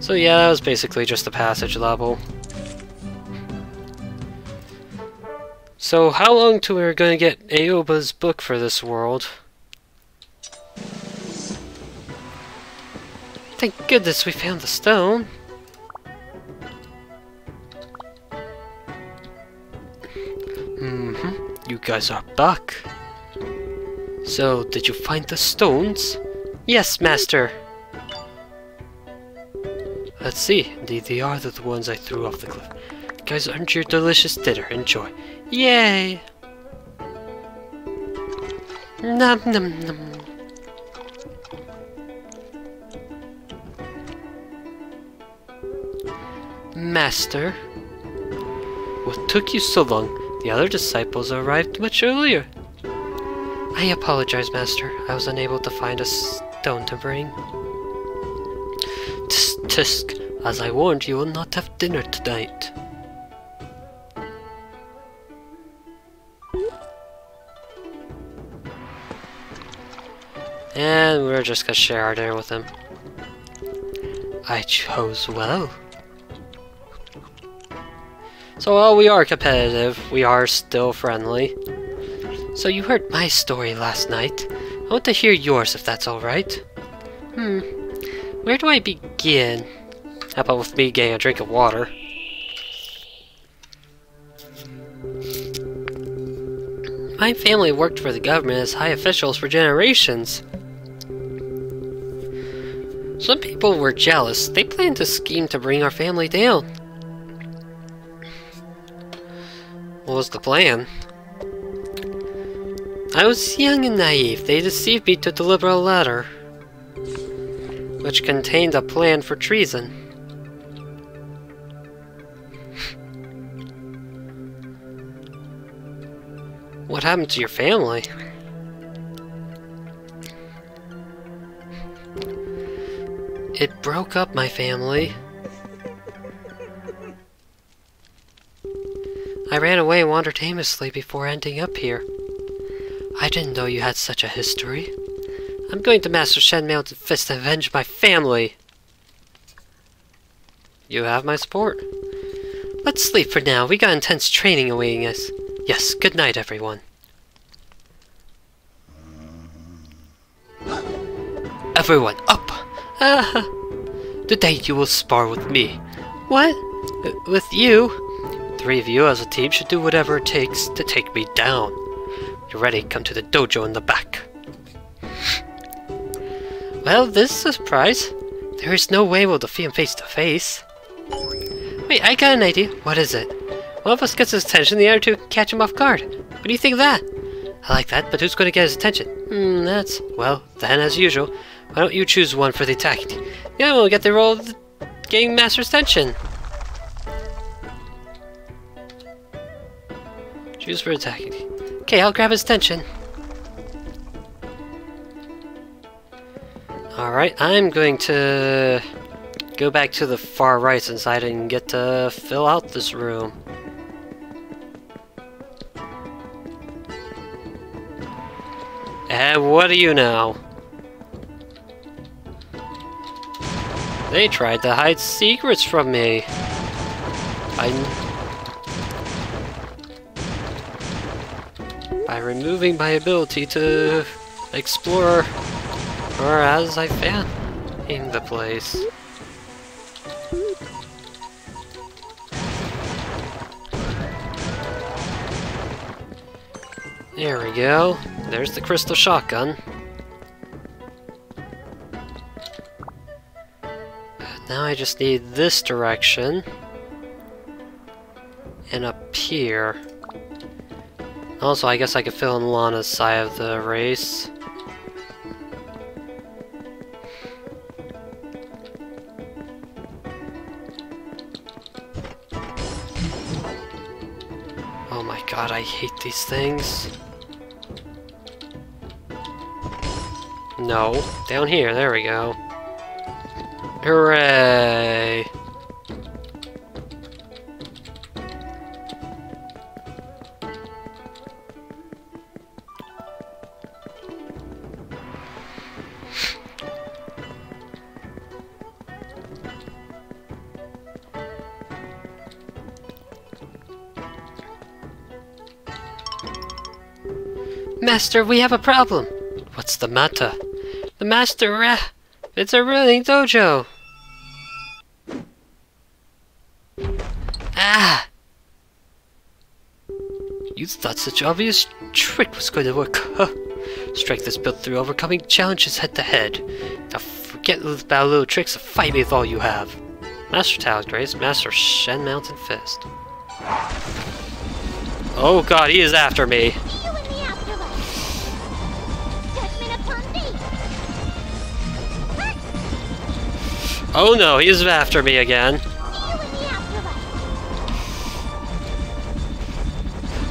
So yeah, that was basically just the passage level. So how long till we're gonna get Aoba's book for this world? Thank goodness we found the stone. Mm-hmm. You guys are back. So, did you find the stones? Yes, Master. Let's see. Indeed, they are the ones I threw off the cliff. Guys, earned your delicious dinner. Enjoy. Yay! Num num num. Master, what took you so long? The other disciples arrived much earlier. I apologize, Master. I was unable to find a stone to bring. Tisk. As I warned, you will not have dinner tonight. And we're just gonna share our dinner with him. I chose well. So while we are competitive, we are still friendly. So you heard my story last night. I want to hear yours if that's alright. Hmm. Where do I begin? How about with me getting a drink of water? My family worked for the government as high officials for generations. Some people were jealous. They planned a scheme to bring our family down. What was the plan? I was young and naive. They deceived me to deliver a letter, which contained a plan for treason. what happened to your family? It broke up my family. I ran away and wandered aimlessly before ending up here. I didn't know you had such a history. I'm going to Master Shen Mountain Fist avenge my family. You have my support. Let's sleep for now. We got intense training awaiting us. Yes, good night, everyone. Everyone, up! Ah, today you will spar with me. What? With you? Three of you as a team should do whatever it takes to take me down. You're ready, come to the dojo in the back. Well, this is a surprise. There is no way we'll defeat him face to face. Wait, I got an idea. What is it? One of us gets his attention, the other two catch him off guard. What do you think of that? I like that, but who's going to get his attention? Hmm, that's... Well, then, as usual, why don't you choose one for the attack? Yeah, we'll get the role of the getting Master's attention. Choose for attacking. Okay, I'll grab his attention. Alright, I'm going to go back to the far right since I didn't get to fill out this room. And what do you know? They tried to hide secrets from me. I by removing my ability to explore, or as I found in the place. There we go. There's the crystal shotgun. Now I just need this direction. And up here. Also, I guess I could fill in Lana's side of the race. Oh my god, I hate these things. No, down here, there we go. Hooray! Master, we have a problem. What's the matter? The master, uh, it's a ruining dojo. Ah! You thought such obvious trick was going to work, huh? Strength is built through overcoming challenges head to head. Now forget about little tricks and fight me with all you have. Master Talent Grace, Master Shen Mountain Fist. Oh god, he is after me. Oh no, he's after me again.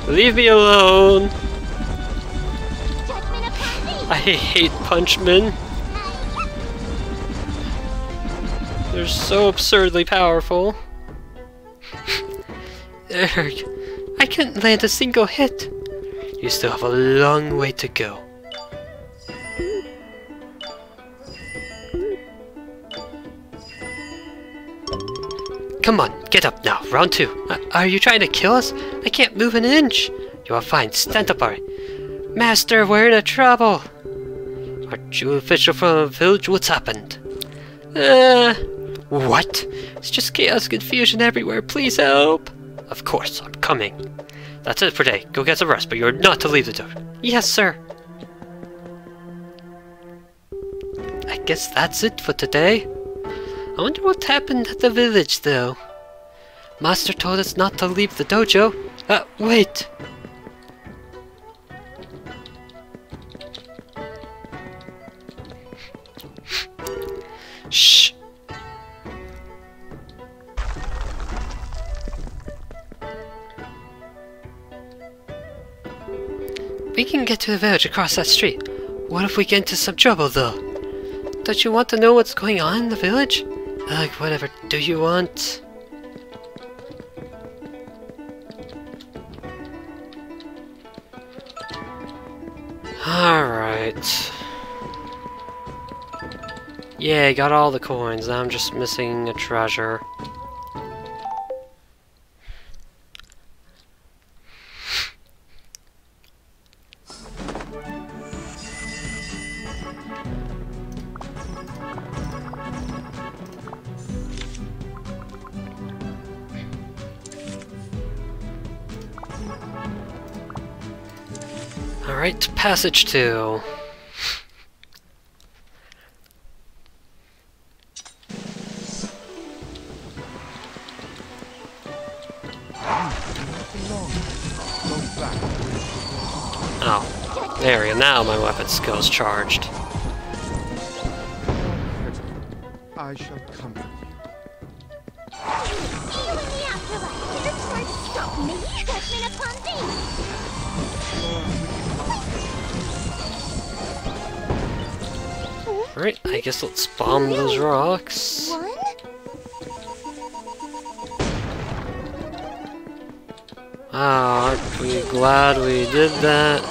Leave me alone! I hate punchmen. They're so absurdly powerful. Erg, I couldn't land a single hit. You still have a long way to go. Come on, get up now, round two. Uh, are you trying to kill us? I can't move an inch. You are fine, stand up, Ari. Master, we're in a trouble. Aren't you official from the village? What's happened? Uh, what? It's just chaos confusion everywhere, please help. Of course, I'm coming. That's it for today. Go get some rest, but you're not to leave the door. Yes, sir. I guess that's it for today. I wonder what happened at the village, though. Master told us not to leave the dojo. Uh, wait! Shh! We can get to the village across that street. What if we get into some trouble, though? Don't you want to know what's going on in the village? Ugh, whatever do you want? Alright. Yeah, got all the coins. Now I'm just missing a treasure. Passage two. Oh, there we go. Now my weapon skill's charged. I shall comfort you. Alright, I guess let's bomb those rocks. One? Ah, aren't we glad we did that?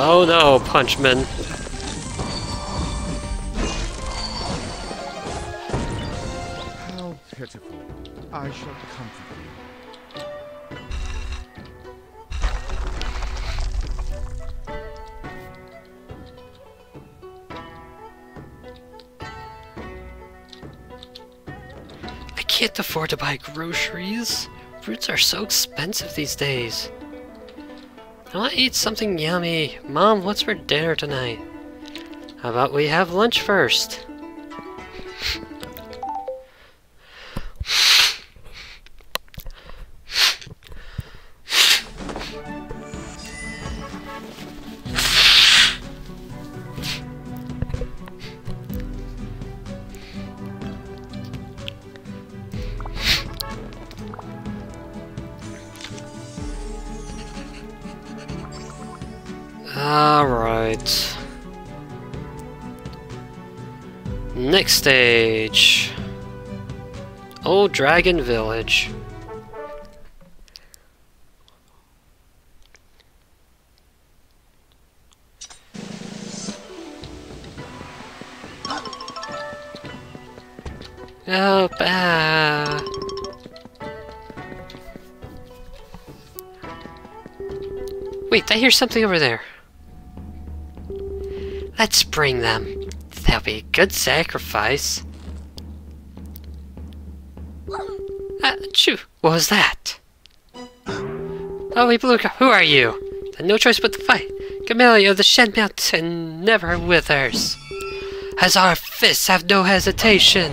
Oh no, Punchman. Can't afford to buy groceries. Fruits are so expensive these days. I want to eat something yummy. Mom, what's for dinner tonight? How about we have lunch first? Dragon Village. Help! Ah. Wait, I hear something over there. Let's bring them. That'll be a good sacrifice. What was that? Oh, wait, Blue Who are you? No choice but to fight. Of the Shen Mountain never withers. As our fists have no hesitation.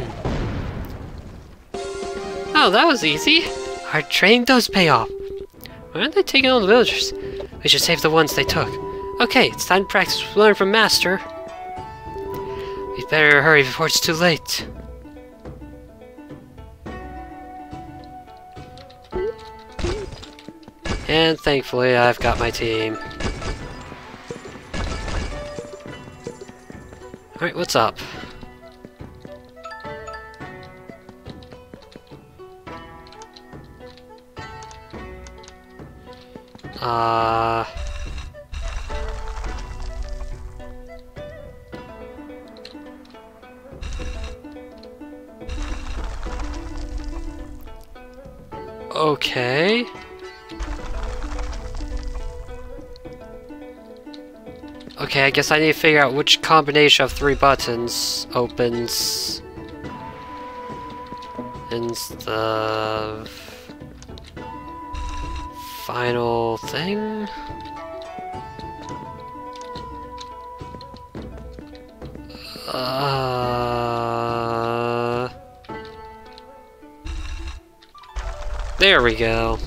Oh, that was easy. Our training does pay off. Why aren't they taking all the villagers? We should save the ones they took. Okay, it's time to practice learn from Master. We better hurry before it's too late. And thankfully, I've got my team. Alright, what's up? Uh... I guess I need to figure out which combination of three buttons opens ends the final thing. Uh, there we. Go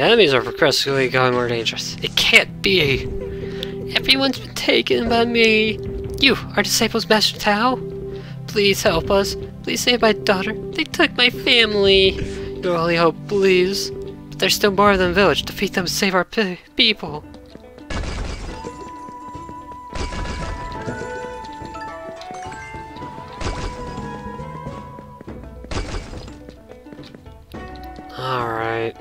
the enemies are progressively going more dangerous. It can't be! Everyone's been taken by me! You, our disciples, Master Tao? Please help us. Please save my daughter. They took my family. Your only hope, please. But there's still more than a village. Defeat them, save our pe people. Alright.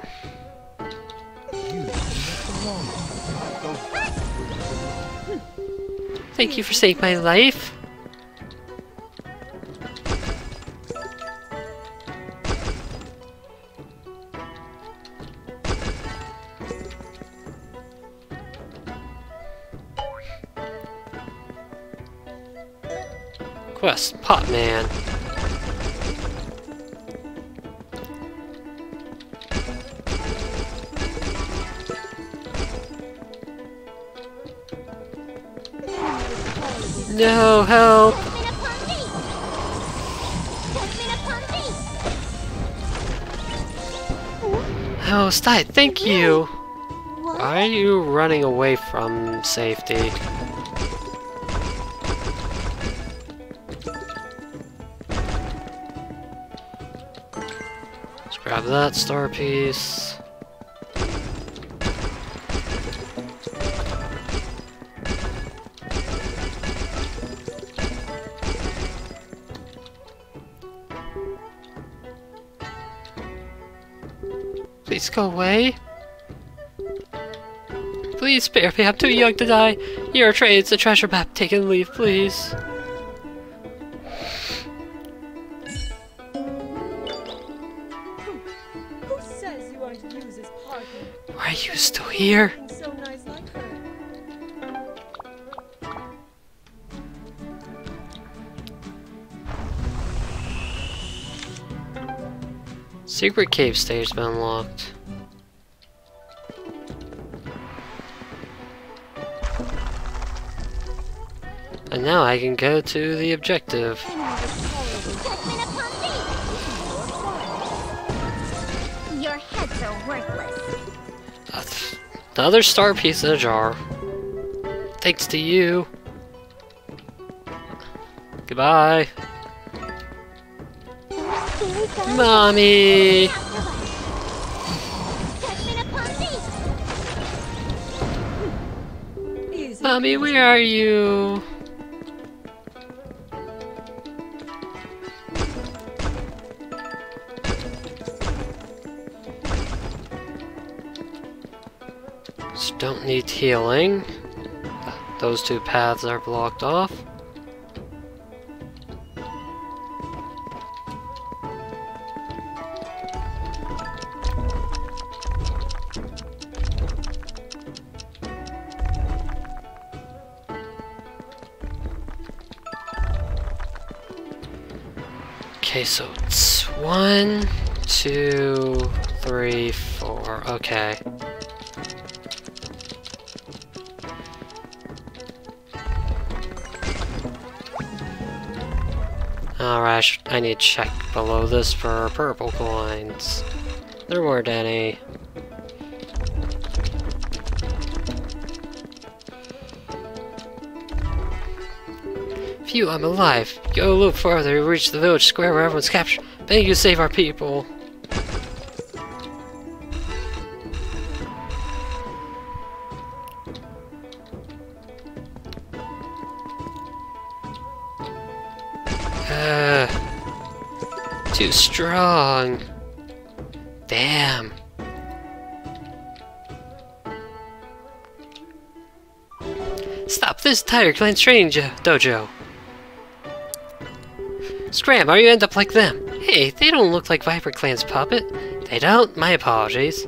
Thank you for saving my life. Sty, thank you! What? Why are you running away from safety? Let's grab that star piece. Please go away. Please spare me, I'm too young to die. Your trade's a treasure map, take and leave, please. Who says you aren't Yu's partner? Why are you still here? Looking so nice like her. Secret cave stage been unlocked. And now I can go to the objective. Judgment upon thee. Your heads are worthless. That's Another star piece in a jar. Thanks to you. Goodbye. Mommy! Judgment upon thee. Mommy, where are you? Need healing. Those two paths are blocked off. Okay, so it's one, two, three, four. Okay. Alright, I need to check below this for purple coins. There weren't any. Phew, I'm alive. Go a little farther to reach the village square where everyone's captured. Thank you, save our people. Uh, too strong. Damn. Stop this Tiger Clan training uh, dojo. Scram, are you end up like them? Hey, they don't look like Viper Clan's puppet. They don't? My apologies.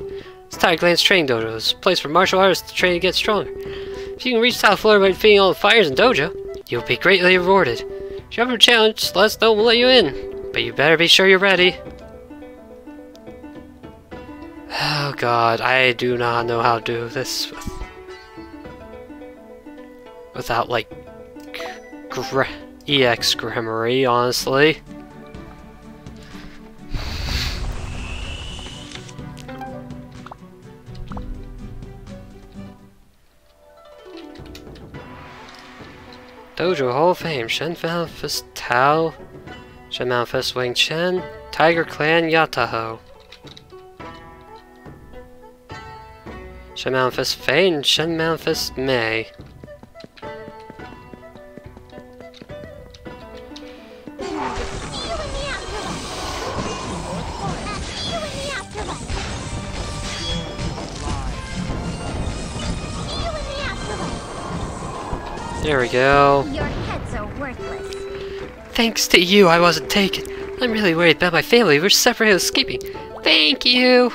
It's Tiger Clan's training dojo. It's a place for martial artists to train to get stronger. If you can reach South Florida by defeating all the fires in dojo, you'll be greatly rewarded. If you have a challenge, let us know we'll let you in. But you better be sure you're ready. Oh god, I do not know how to do this with... without, like, EX Grammary, honestly. Dojo Hall of Fame, Shen Mountain Fist Tao, Shen Mountain Fist Wing Chen, Tiger Clan Yataho. Manifest Mei. And the afterlife. There we go. Thanks to you, I wasn't taken. I'm really worried about my family. We're separated escaping. Thank you.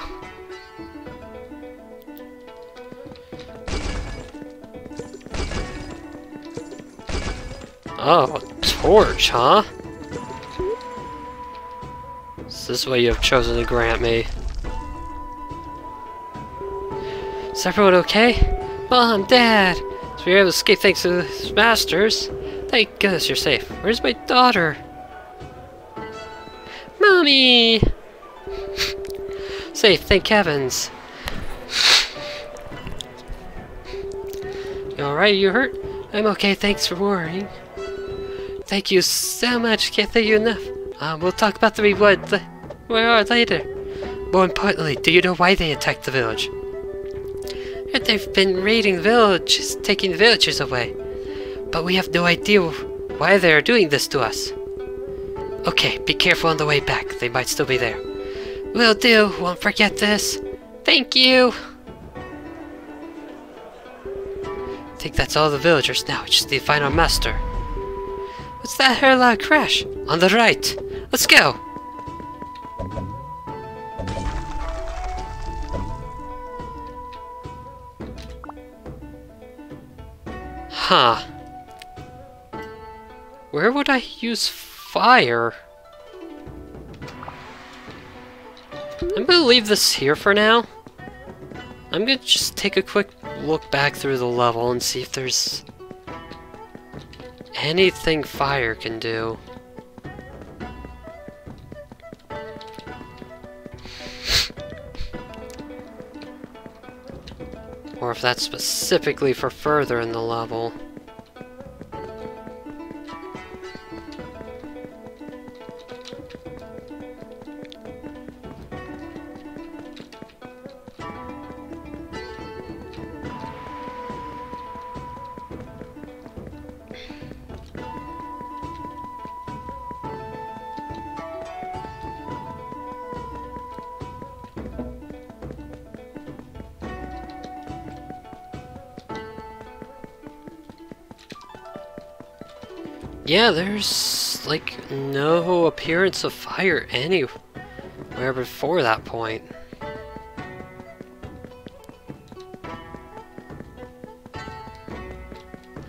Oh, torch, huh? Is this what you have chosen to grant me? Is everyone okay? Mom, Dad! So we were able to escape thanks to the masters. Thank goodness you're safe. Where's my daughter? Mommy! safe, thank heavens. You alright? You hurt? I'm okay, thanks for worrying. Thank you so much, can't thank you enough. Um, we'll talk about the reward the reward later. More importantly, do you know why they attacked the village? They've been raiding the village, taking the villagers away. But we have no idea why they are doing this to us. Okay, be careful on the way back. They might still be there. Will do. Won't forget this. Thank you. I think that's all the villagers now. Just the final master. What's that hairline crash? On the right. Let's go. Huh. Where would I use fire? I'm gonna leave this here for now. I'm gonna just take a quick look back through the level and see if there's anything fire can do. Or if that's specifically for further in the level. Yeah, there's like no appearance of fire anywhere before that point.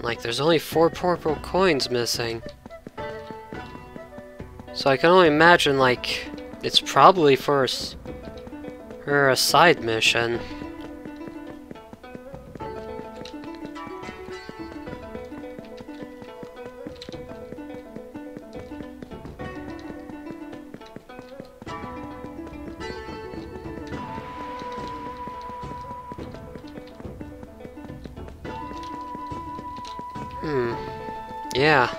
Like, there's only four purple coins missing. So I can only imagine, like, it's probably for, for a side mission. Hmm. Yeah.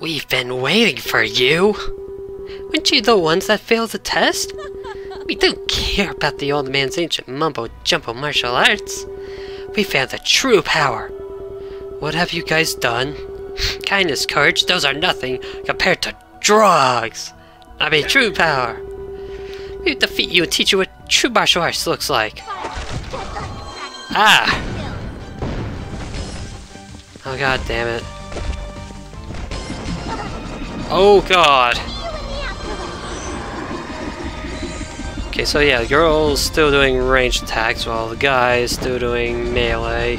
We've been waiting for you. Weren't you the ones that failed the test? We don't care about the old man's ancient mumbo jumbo martial arts. We found the true power. What have you guys done? Kindness, courage, those are nothing compared to drugs. I mean, true power. We defeat you and teach you what true martial arts looks like. Ah! Oh god damn it. Oh god. Okay, so yeah, girl's still doing ranged attacks while the guy is still doing melee.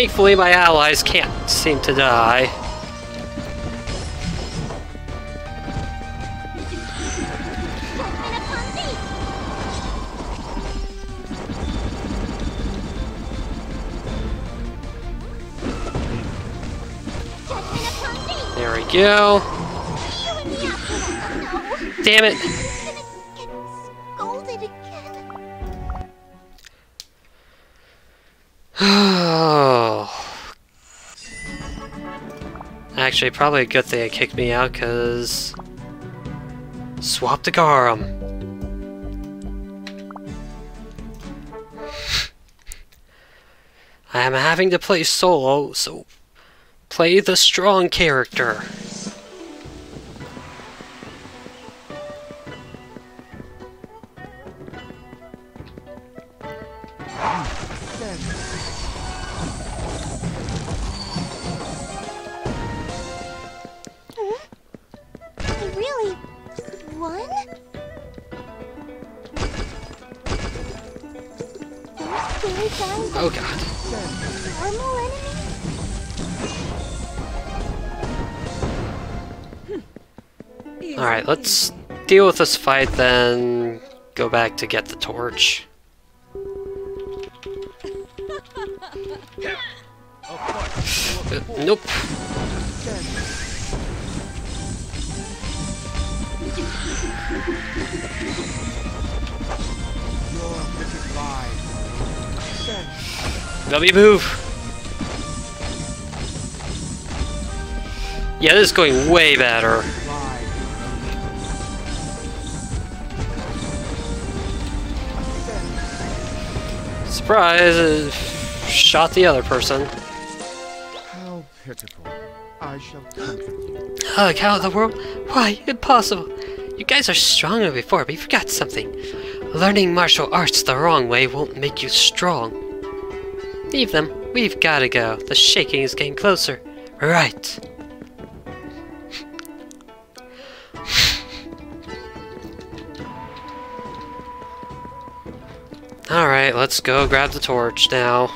Thankfully, my allies can't seem to die. There we go. Damn it. Actually, probably a good thing it kicked me out, because... Swap the Garum. I am having to play solo, so play the strong character. Let's deal with this fight, then go back to get the torch. Uh, nope. Me move. Yeah, this is going way better. Surprise! uh, Shot the other person. How pitiful. I shall comfort you. Hug, how in the world? Why, impossible! You guys are stronger before, but you forgot something. Learning martial arts the wrong way won't make you strong. Leave them. We've gotta go. The shaking is getting closer. Right. Alright, let's go grab the torch now.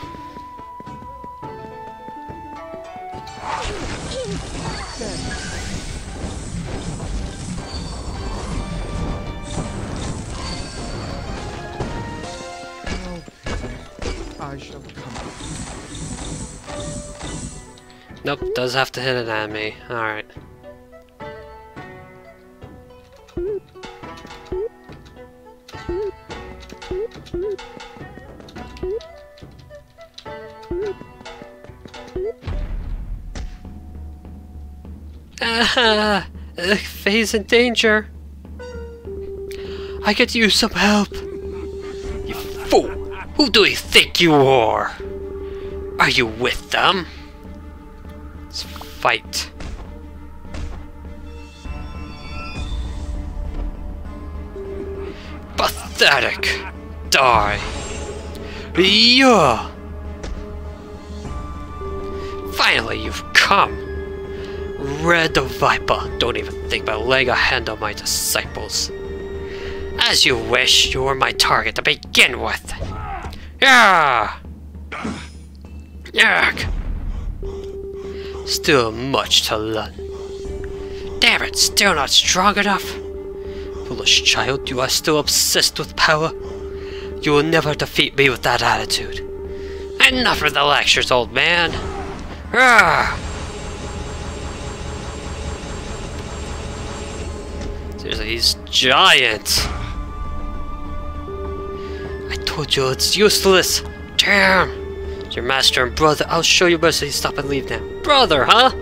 Nope, does have to hit an enemy. Alright. Uh, Faye's in danger. I could use some help. You fool! Who do you think you are? Are you with them? Let's fight. Pathetic! Die! Yeah! Finally, you've come! Red the Viper, don't even think about laying a hand on my disciples. As you wish, you were my target to begin with. Yeah! Yuck! Still much to learn. Damn it, still not strong enough? Foolish child, you are still obsessed with power. You will never defeat me with that attitude. Enough of the lectures, old man. Ah! Seriously, he's giant. I told you it's useless. Damn. Your master and brother. I'll show you mercy. Stop and leave now. Brother, huh?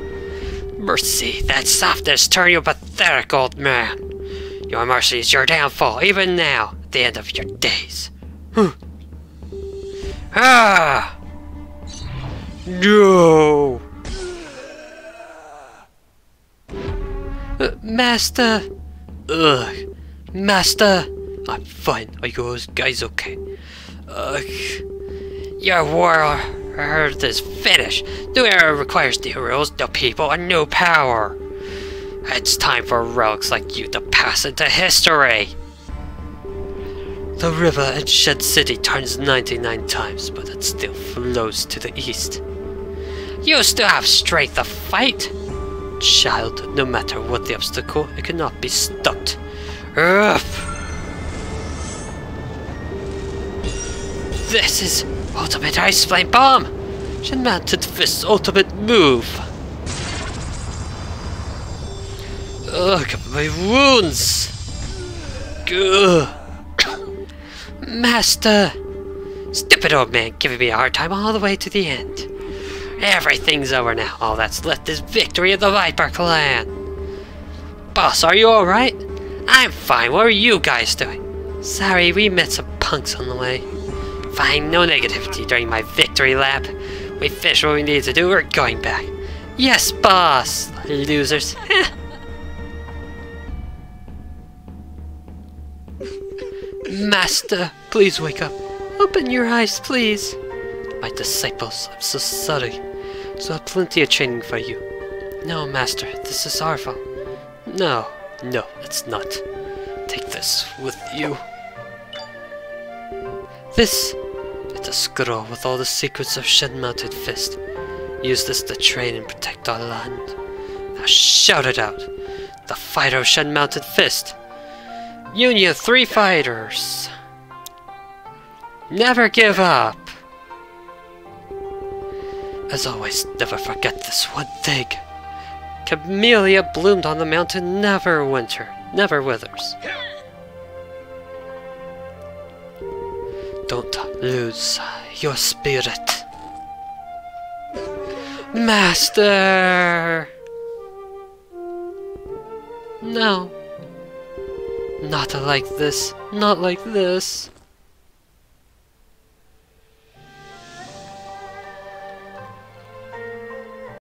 Mercy. That softness turn you pathetic, old man. Your mercy is your downfall, even now, at the end of your days. Huh. Ah! No! Uh, master! Ugh. Master! I'm fine. Are you guys okay? Ugh. Your war earth is finished. New era requires new rules, no people, and no power. It's time for relics like you to pass into history. The river in Shed City turns 99 times, but it still flows to the east. You still have strength to fight. Child, no matter what the obstacle, it cannot be stopped. Ugh. This is Ultimate Ice Flame Bomb! Shen Mountain Fist's ultimate move! Ugh, my wounds! Gah. Master! Stupid old man giving me a hard time all the way to the end. Everything's over now. All that's left is victory of the Viper clan. Boss, are you alright? I'm fine. What are you guys doing? Sorry, we met some punks on the way. Fine, no negativity during my victory lap. We finished what we needed to do. We're going back. Yes, boss! Losers. Master, please wake up. Open your eyes, please. My disciples, I'm so sorry. So plenty of training for you. No, Master, this is our fault. No, no, it's not. Take this with you. This is a scroll with all the secrets of Shen Mountain Fist. Use this to train and protect our land. Now shout it out. The fighter of Shen Mountain Fist. Union three fighters. Never give up. As always, never forget this one thing. Camellia bloomed on the mountain never winter, never withers. Don't lose uh, your spirit. Master! No. Not like this. Not like this.